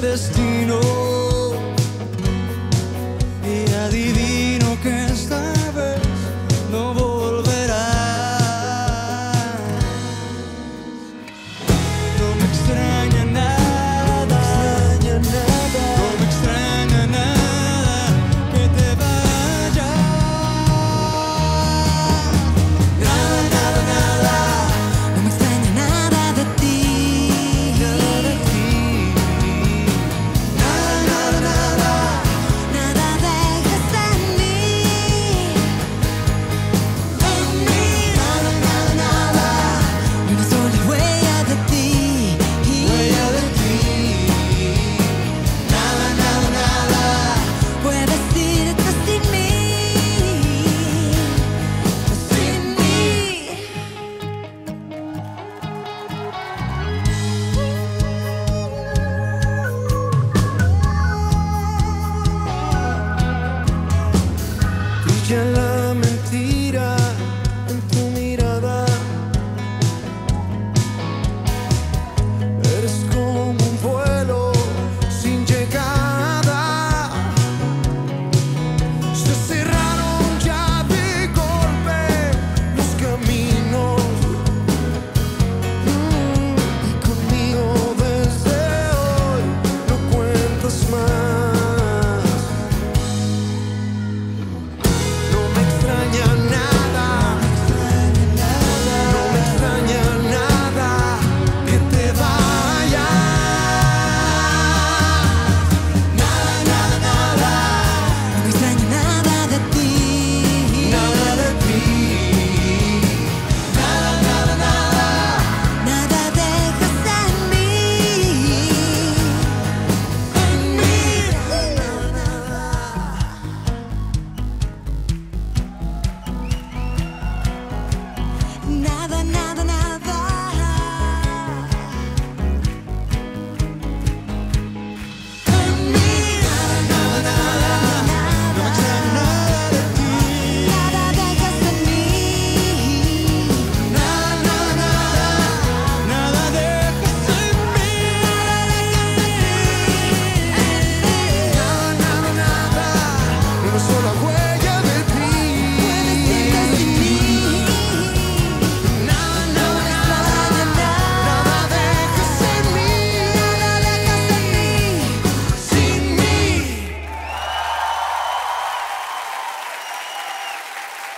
destino. to sit